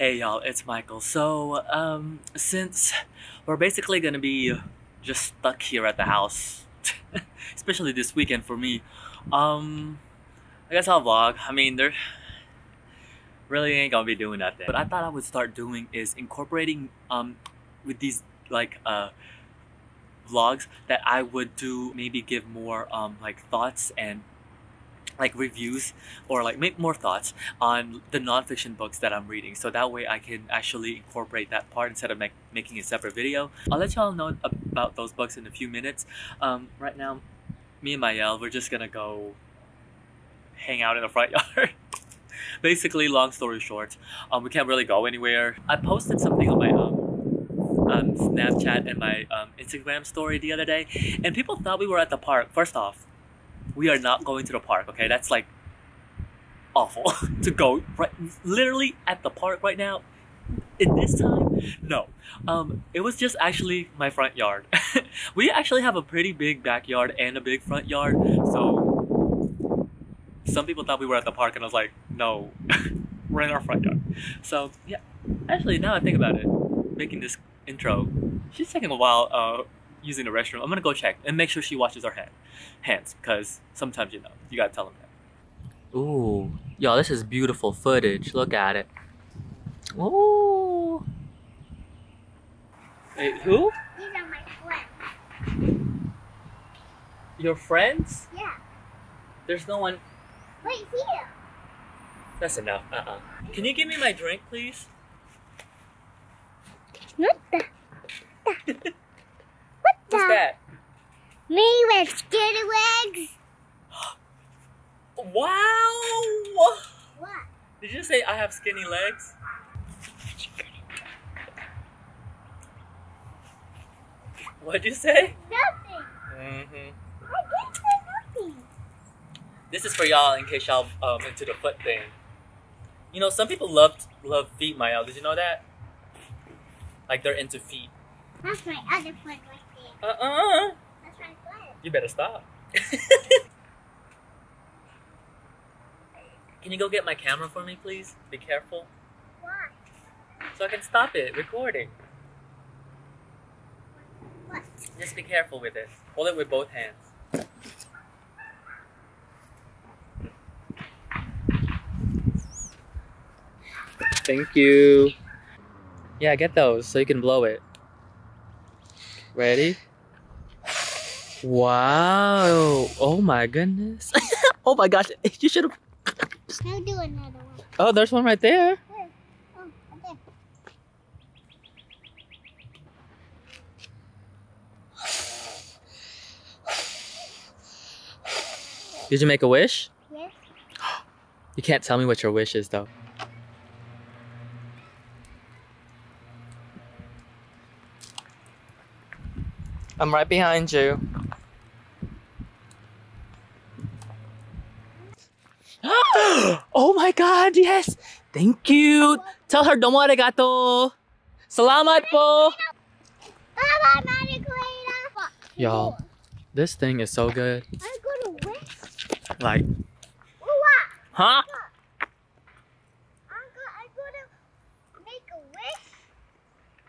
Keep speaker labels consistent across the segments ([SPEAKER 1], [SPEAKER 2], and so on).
[SPEAKER 1] Hey y'all, it's Michael. So, um, since we're basically gonna be just stuck here at the house, especially this weekend for me, um, I guess I'll vlog. I mean, there really ain't gonna be doing nothing. But I thought I would start doing is incorporating, um, with these, like, uh, vlogs that I would do maybe give more, um, like, thoughts and like reviews or like make more thoughts on the nonfiction books that I'm reading so that way I can actually incorporate that part instead of make, making a separate video. I'll let y'all know about those books in a few minutes. Um, right now, me and Mayel, we're just gonna go hang out in the front yard. Basically, long story short, um, we can't really go anywhere. I posted something on my um, um, Snapchat and my um, Instagram story the other day, and people thought we were at the park. First off, we are not going to the park, okay? That's like awful to go right literally at the park right now. In this time, no. Um, it was just actually my front yard. we actually have a pretty big backyard and a big front yard, so some people thought we were at the park, and I was like, no, we're in our front yard. So yeah, actually, now I think about it, making this intro, she's taking a while. Uh, using the restroom. I'm gonna go check and make sure she washes her hand, hands, because sometimes you know you gotta tell them that. Ooh, y'all, this is beautiful footage. Look at it. Ooh. Hey, who?
[SPEAKER 2] These are my friends.
[SPEAKER 1] Your friends?
[SPEAKER 2] Yeah.
[SPEAKER 1] There's no one.
[SPEAKER 2] Wait here.
[SPEAKER 1] That's enough. Uh uh Can you give me my drink, please?
[SPEAKER 2] What the?
[SPEAKER 1] What's that?
[SPEAKER 2] Me with skinny legs.
[SPEAKER 1] Wow!
[SPEAKER 2] What?
[SPEAKER 1] Did you say I have skinny legs? What'd you say?
[SPEAKER 2] Nothing.
[SPEAKER 1] Mm-hmm.
[SPEAKER 2] I didn't say nothing.
[SPEAKER 1] This is for y'all in case y'all um into the foot thing. You know, some people love love feet, Maya. Did you know that? Like they're into feet.
[SPEAKER 2] That's my other foot.
[SPEAKER 1] Uh-uh.
[SPEAKER 2] That's my foot.
[SPEAKER 1] You better stop. Can you go get my camera for me, please? Be careful.
[SPEAKER 2] Why?
[SPEAKER 1] So I can stop it recording.
[SPEAKER 2] What?
[SPEAKER 1] Just be careful with it. Hold it with both hands. Thank you. Yeah, get those so you can blow it. Ready? Wow. Oh my goodness. oh my gosh. You should have.
[SPEAKER 2] Now do another one.
[SPEAKER 1] Oh, there's one right there.
[SPEAKER 2] Where? Oh, right there.
[SPEAKER 1] Did you make a wish?
[SPEAKER 2] Yes.
[SPEAKER 1] You can't tell me what your wish is though. I'm right behind you. oh my god, yes! Thank you! Tell her domo arigato! Salamat po! Y'all, this thing is so good. Like, huh?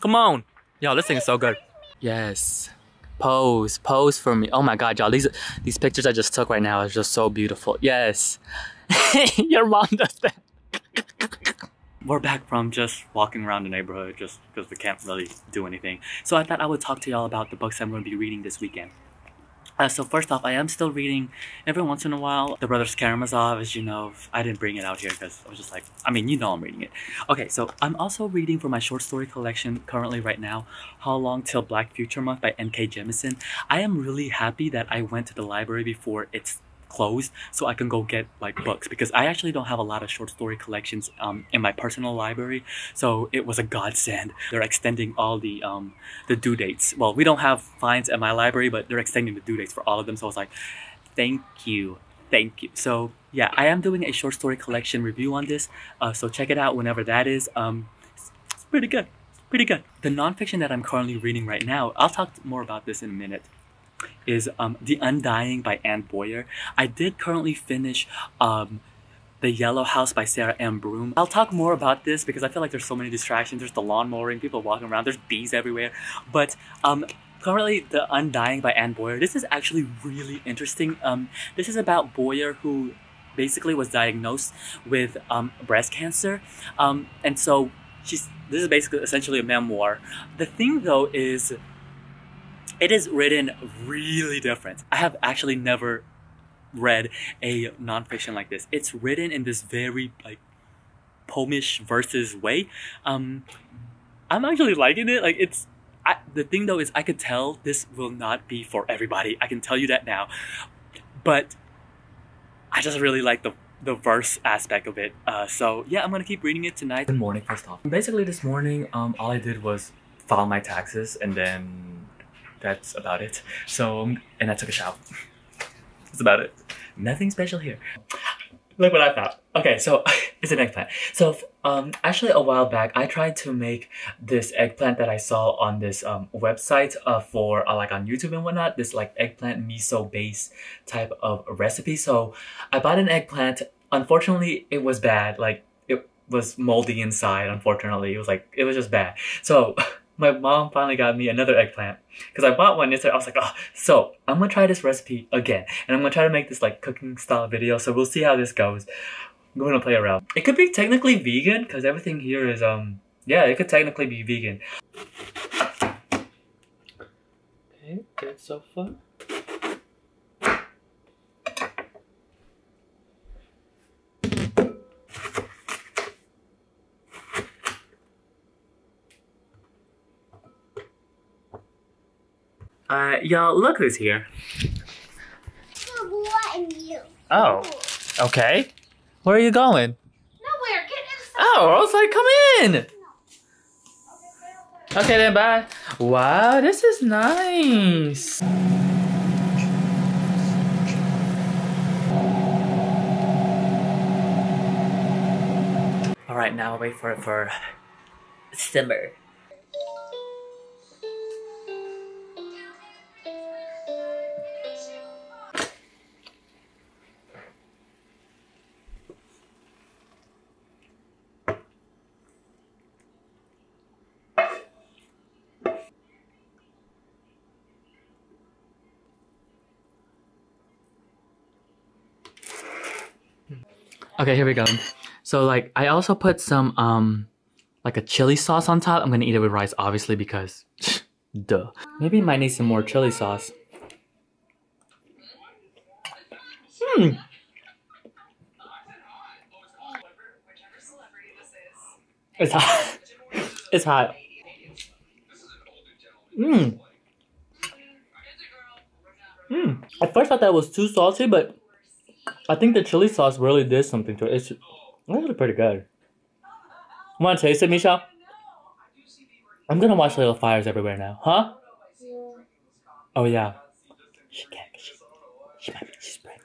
[SPEAKER 1] Come on. Y'all, this thing is so good. Yes. Pose, pose for me. Oh my god, y'all. These these pictures I just took right now are just so beautiful. Yes. Your mom does that. We're back from just walking around the neighborhood just because we can't really do anything. So I thought I would talk to y'all about the books I'm going to be reading this weekend. Uh, so first off, I am still reading every once in a while the Brothers Karamazov. As you know, I didn't bring it out here because I was just like, I mean, you know, I'm reading it. Okay, so I'm also reading for my short story collection currently right now, How Long Till Black Future Month by N.K. Jemisin. I am really happy that I went to the library before it's closed so I can go get like books because I actually don't have a lot of short story collections um, in my personal library. So it was a godsend. They're extending all the um, the due dates. Well we don't have fines at my library but they're extending the due dates for all of them so I was like thank you thank you. So yeah I am doing a short story collection review on this uh, so check it out whenever that is. Um, it's, pretty good pretty good. The nonfiction that I'm currently reading right now I'll talk more about this in a minute is um, The Undying by Anne Boyer. I did currently finish um, The Yellow House by Sarah M. Broom. I'll talk more about this because I feel like there's so many distractions. There's the lawn mowing, people walking around, there's bees everywhere. But um, currently, The Undying by Anne Boyer. This is actually really interesting. Um, this is about Boyer who basically was diagnosed with um, breast cancer. Um, and so she's this is basically essentially a memoir. The thing though is it is written really different. I have actually never read a nonfiction like this. It's written in this very like poemish verses way. Um, I'm actually liking it. Like it's I, the thing though is I could tell this will not be for everybody. I can tell you that now. But I just really like the the verse aspect of it. Uh, so yeah, I'm gonna keep reading it tonight. Good morning, first off. Basically, this morning, um, all I did was file my taxes, and then that's about it. So, and I took a shower. that's about it. Nothing special here. Look what I found. Okay, so it's an eggplant. So um, actually a while back, I tried to make this eggplant that I saw on this um, website uh, for uh, like on YouTube and whatnot. This like eggplant miso base type of recipe. So I bought an eggplant. Unfortunately, it was bad. Like it was moldy inside. Unfortunately, it was like it was just bad. So my mom finally got me another eggplant because I bought one yesterday. I was like, oh, so I'm gonna try this recipe again, and I'm gonna try to make this like cooking style video. So we'll see how this goes. I'm gonna play around. It could be technically vegan because everything here is um yeah, it could technically be vegan. Okay, good so far. Uh, y'all, look who's here.
[SPEAKER 2] What and you?
[SPEAKER 1] Oh, okay. Where are you going?
[SPEAKER 2] Nowhere. Get inside.
[SPEAKER 1] Oh, I was like, come in. Okay, then bye. Wow, this is nice. All right, now I'll wait for it for simmer. Okay, here we go. So like I also put some um like a chili sauce on top. I'm gonna eat it with rice obviously because duh. Maybe might need some more chili sauce. Hmm. It's hot. It's hot. Mmm. Mmm. I first thought that was too salty, but I think the chili sauce really did something to it. It's actually pretty good. Want to taste it, Misha? I'm gonna watch Little Fires Everywhere now, huh? Oh yeah. She can't. She, she might be. She's pregnant.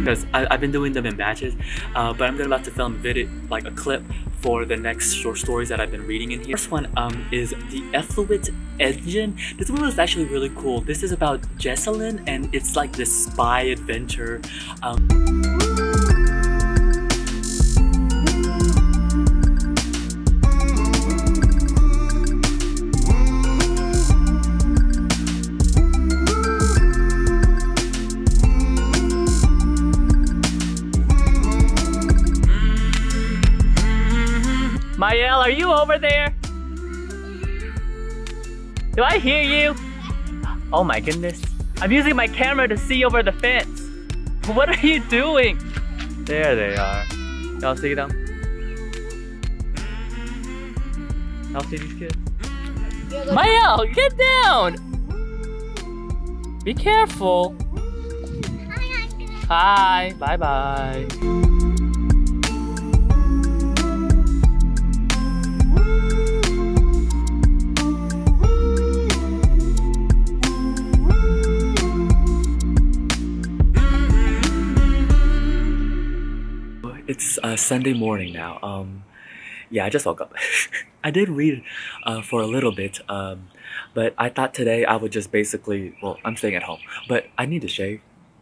[SPEAKER 1] Because I've been doing them in batches, uh, but I'm about to film video, like a clip for the next short stories that I've been reading in here. First one um, is The Effluent Engine. This one was actually really cool. This is about Jessaline and it's like this spy adventure. Um, over there? Do I hear you? Oh my goodness. I'm using my camera to see over the fence. What are you doing? There they are. Y'all see them? Y'all see these kids? Mayel, get down! Be careful. Hi, bye bye It's uh, Sunday morning now. Um, yeah, I just woke up. I did read uh, for a little bit, um, but I thought today I would just basically, well, I'm staying at home, but I need to shave.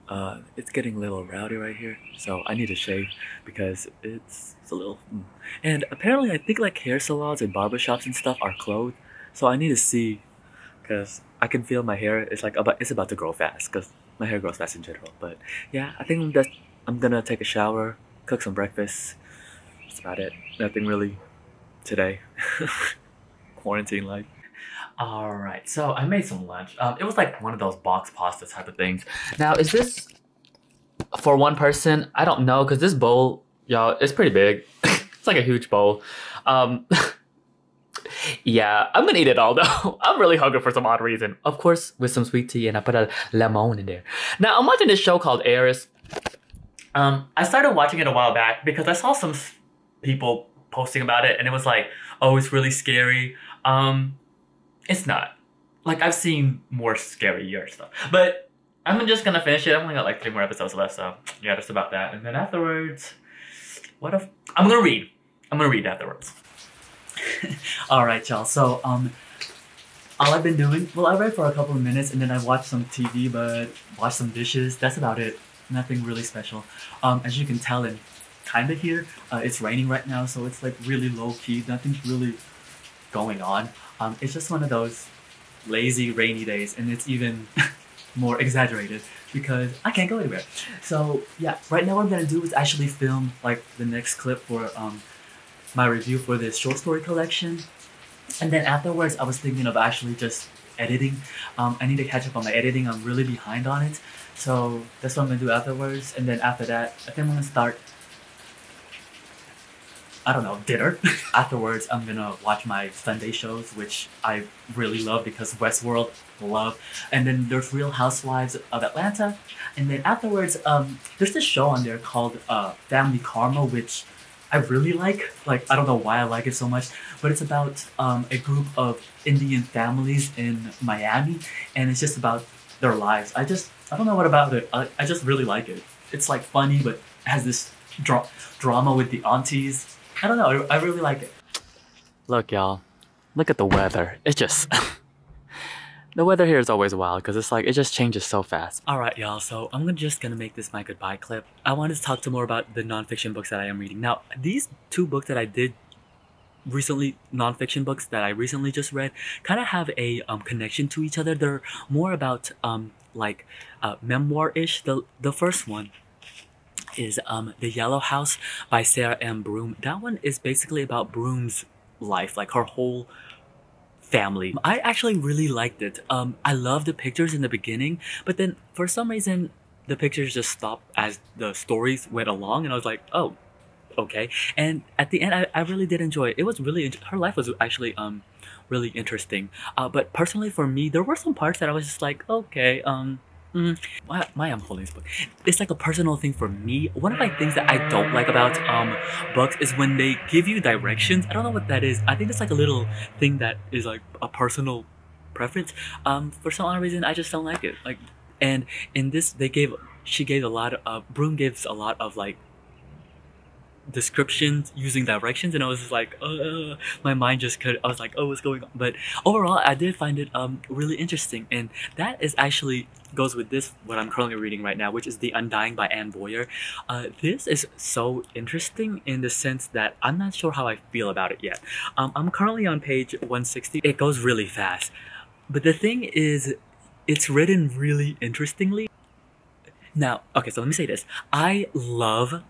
[SPEAKER 1] Uh, it's getting a little rowdy right here, so I need to shave because it's, it's a little. mm. And apparently, I think like hair salons and barbershops and stuff are closed, so I need to see because I can feel my hair is like about it's about to grow fast because my hair grows fast in general. But yeah, I think that I'm gonna take a shower, cook some breakfast. That's about it. Nothing really today. Quarantine life. All right, so I made some lunch. Um, it was like one of those box pasta type of things. Now, is this for one person? I don't know because this bowl, y'all, it's pretty big. it's like a huge bowl. Um, yeah, I'm gonna eat it all though. I'm really hungry for some odd reason. Of course, with some sweet tea, and I put a lemon in there. Now, I'm watching this show called Ares. Um, I started watching it a while back because I saw some people posting about it, and it was like, oh, it's really scary. Um, it's not. Like I've seen more scarier stuff, but I'm just gonna finish it. I've only got like three more episodes left, so yeah, just about that. And then afterwards, what if I'm gonna read? I'm gonna read afterwards. all right, y'all. So um, all I've been doing, well, I read for a couple of minutes, and then I watched some TV, but washed some dishes. That's about it. Nothing really special. Um, as you can tell, in kind of here, uh, it's raining right now, so it's like really low key. Nothing's really going on. Um, it's just one of those lazy rainy days, and it's even more exaggerated because I can't go anywhere. So yeah, right now what I'm gonna do is actually film like the next clip for um, my review for this short story collection, and then afterwards I was thinking of actually just editing. Um, I need to catch up on my editing. I'm really behind on it, so that's what I'm gonna do afterwards. And then after that, I think I'm gonna start I don't know, dinner. Afterwards, I'm gonna watch my Sunday shows, which I really love because Westworld, love. And then there's Real Housewives of Atlanta. And then afterwards, um, there's this show on there called uh, Family Karma, which I really like. Like, I don't know why I like it so much, but it's about um, a group of Indian families in Miami, and it's just about their lives. I just, I don't know what about it. I, I just really like it. It's like funny, but has this dra- drama with the aunties. I don't know. I, I really like it. Look, y'all. Look at the weather. It just. the weather here is always wild because it's like it just changes so fast. All right, y'all. So I'm just gonna make this my goodbye clip. I wanted to talk to more about the nonfiction books that I am reading. Now, these two books that I did recently nonfiction books that I recently just read kind of have a um, connection to each other. They're more about um, like uh, memoir-ish. The the first one is um The Yellow House by Sarah M. Broom. That one is basically about Broom's life, like her whole family. I actually really liked it. Um, I love the pictures in the beginning, but then for some reason the pictures just stopped as the stories went along, and I was like, oh, okay. And at the end, I, I really did enjoy it. It was really her life was actually um really interesting. Uh, but personally for me, there were some parts that I was just like, okay, um. Mm, why, why I'm holding this book? It's like a personal thing for me. One of my things that I don't like about um books is when they give you directions. I don't know what that is. I think it's like a little thing that is like a personal preference. Um, for some odd reason, I just don't like it. Like, and in this, they gave she gave a lot of uh, Broom gives a lot of like descriptions using directions and I was just like uh, my mind just could I was like oh what's going on? But overall I did find it um really interesting and that is actually goes with this what I'm currently reading right now which is The Undying by Anne Boyer. Uh, this is so interesting in the sense that I'm not sure how I feel about it yet. Um, I'm currently on page 160 it goes really fast. But the thing is it's written really interestingly. Now okay so let me say this. I love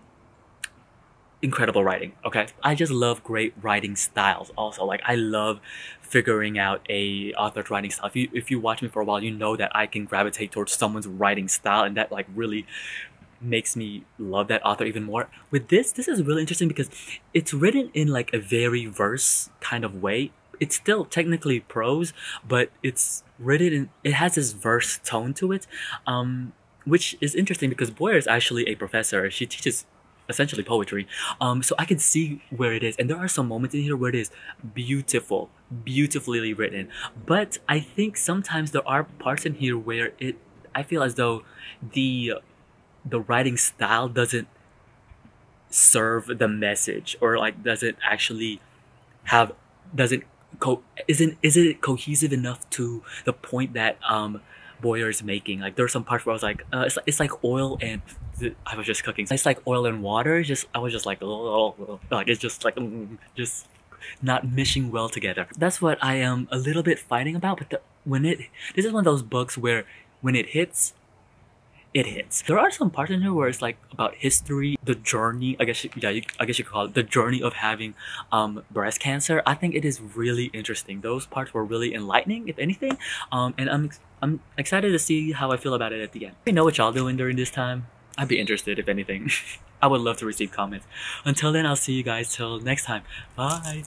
[SPEAKER 1] incredible writing okay? I just love great writing styles also like i love figuring out a author's writing style. If you if you watch me for a while you know that i can gravitate towards someone's writing style and that like really makes me love that author even more. With this this is really interesting because it's written in like a very verse kind of way. It's still technically prose but it's written in it has this verse tone to it um which is interesting because boyer is actually a professor. She teaches essentially poetry. Um, so I can see where it is, and there are some moments in here where it is beautiful, beautifully written. But I think sometimes there are parts in here where it, I feel as though the, the writing style doesn't serve the message or like doesn't actually have doesn't co isn't isn't cohesive enough to the point that um Boyer is making. Like there's some parts where I was like, uh, it's it's like oil and I was just cooking. It's like oil and water. Just I was just like, like it's just like mm, just not meshing well together. That's what I am a little bit fighting about. But the, when it this is one of those books where when it hits, it hits. There are some parts in here where it's like about history, the journey. I guess you, yeah, you, I guess you could call it the journey of having um, breast cancer. I think it is really interesting. Those parts were really enlightening, if anything. Um, and I'm I'm excited to see how I feel about it at the end. Let me know what y'all doing during this time. I'd be interested if anything. I would love to receive comments. Until then, I'll see you guys till next time. Bye.